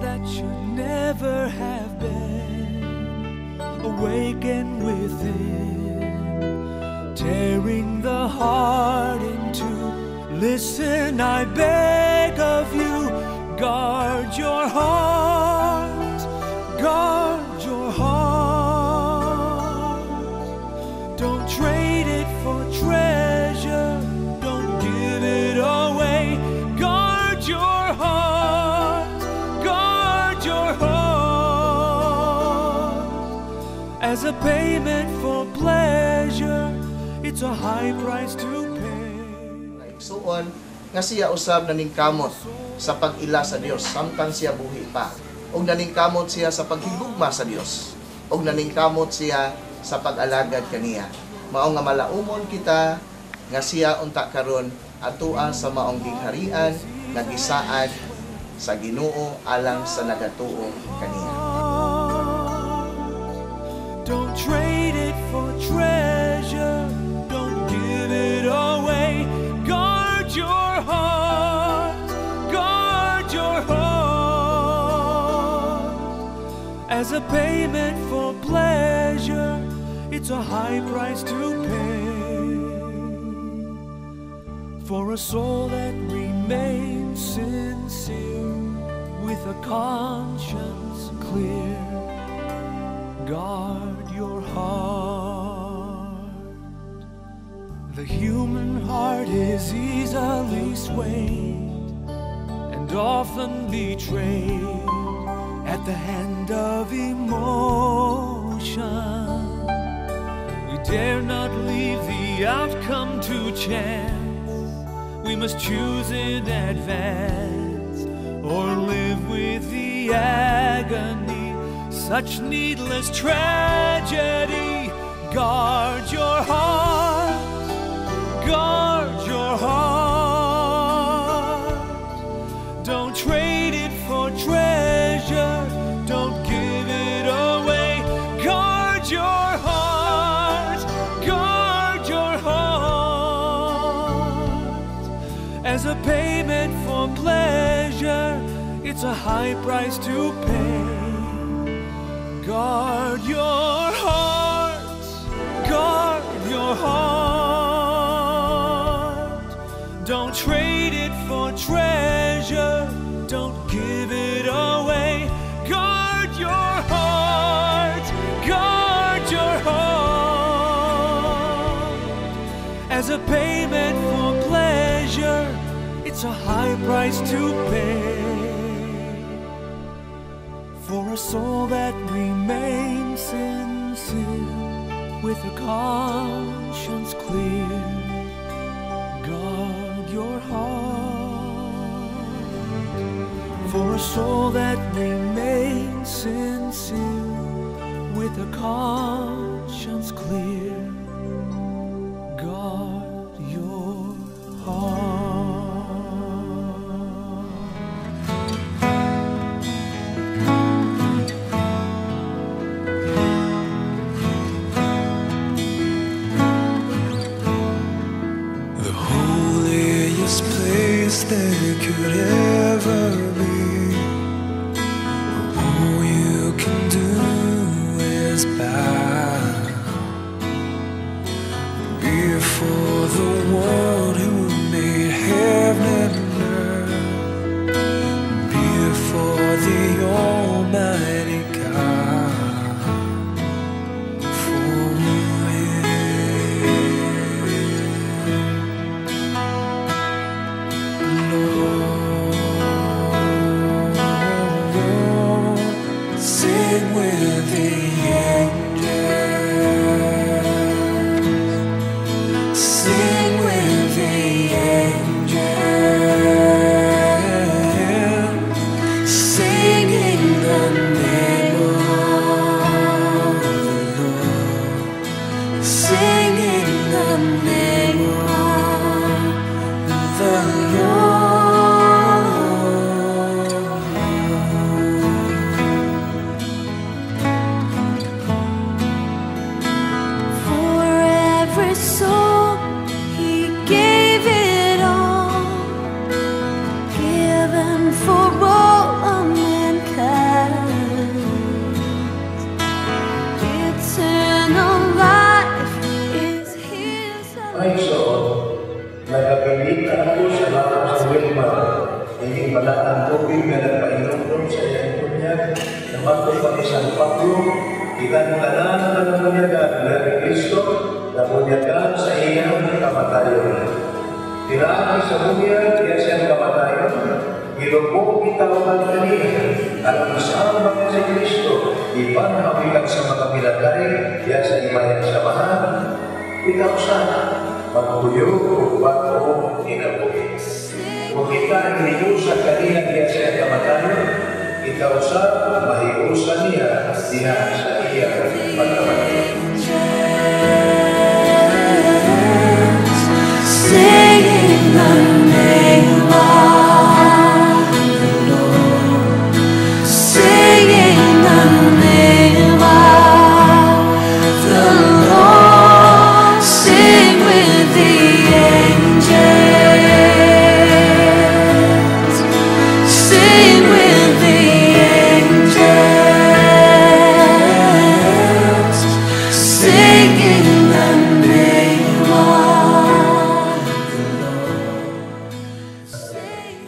that should never have been awaken within, tearing the heart in two. Listen, I beg of you, guard your heart, As a payment for pleasure, it's a high price to pay. Igsuon nga siya usab naningkamot sa pag-ila sa Dios samtang siya buhi pa. Og naningkamot siya sa paghigugma sa Dios. Og naningkamot siya sa pag-alagad kaniya. Mao nga malaumon kita nga siya unta karon atua sa maong gigharian nga gisaad sa Ginoo alang sa nagatuo kaniya. Trade it for treasure. Don't give it away. Guard your heart. Guard your heart. As a payment for pleasure, it's a high price to pay. For a soul that remains sincere with a conscience clear guard your heart. The human heart is easily swayed and often betrayed at the hand of emotion. We dare not leave the outcome to chance. We must choose in advance or live with the agony. Such needless tragedy. Guard your heart. Guard your heart. Don't trade it for treasure. Don't give it away. Guard your heart. Guard your heart. As a payment for pleasure, it's a high price to pay. Guard your heart. Guard your heart. Don't trade it for treasure. Don't give it away. Guard your heart. Guard your heart. As a payment for pleasure, it's a high price to pay. Soul that remains sincere with a conscience clear, guard your heart. For a soul that remains sincere with a conscience clear, the one who made heaven and earth before the Almighty God. For it, Lord, sing with the angels. Nagagalitan po sa lahat sa Wilma. pala ang tubig na nagpainom sa iyong kunya. na matupang isang San Pablo, itantanan na namunyagan na Kristo, namunyagan sa iyong kamatayon. Tirahan sa bunya, sa iyong kamatayon. Ilubog ang kaniya, at isang mga sa Kristo, ipanahawikan sa mga pinagay, kaya sa imayang samahan. Ikaw sana, Pagpuyo o bago inabuhis. Makita ang niyo sa kanila niya sa kamatayan, ikaw sa mahiusan niya siya sa iya pagkamatay.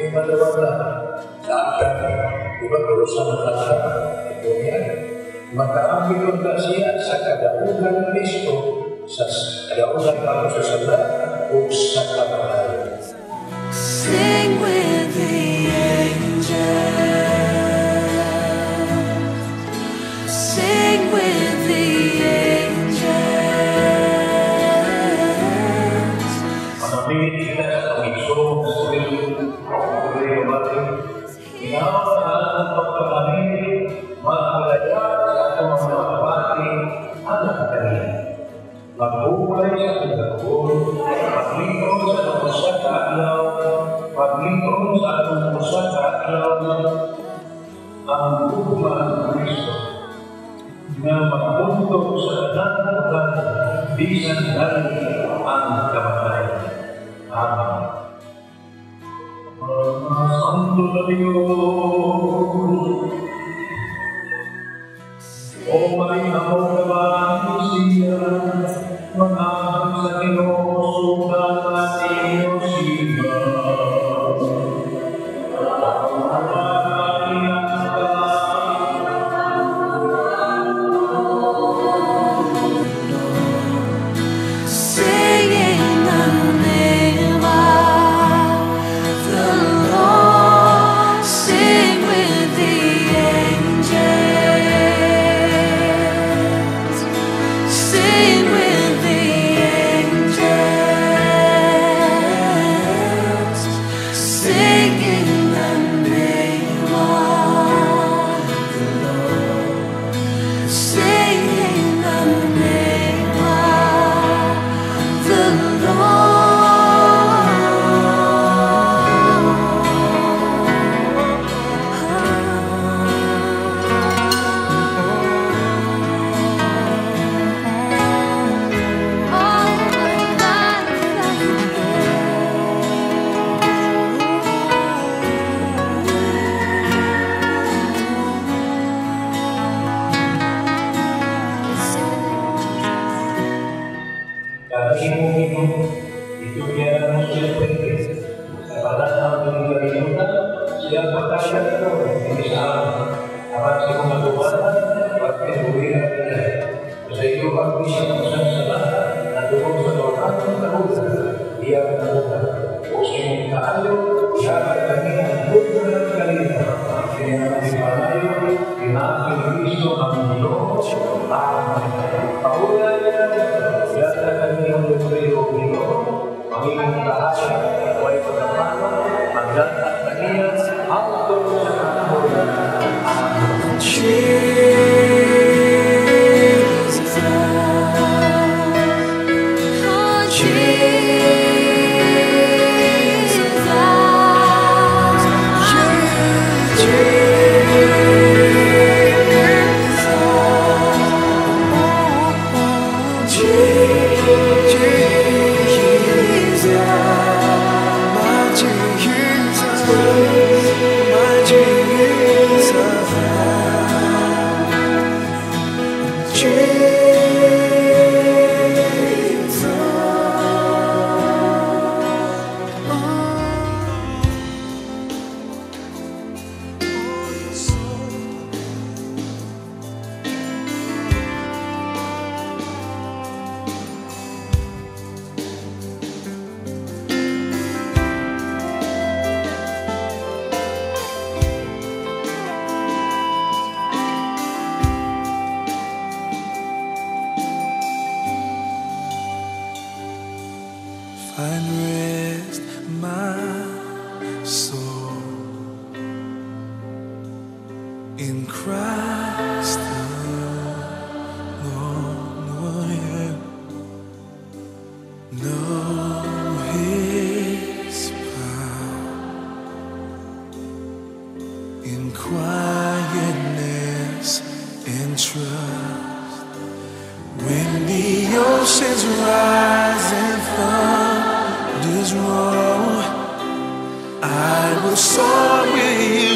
kepada Zakat bukan urusan harta dunia. Maka ambil berkasnya sakadahudan misko, kamu usaha. sabato ang kristus yang makapunto sa bisa dari ang. oceans rise and thunders roar, I will soar with you.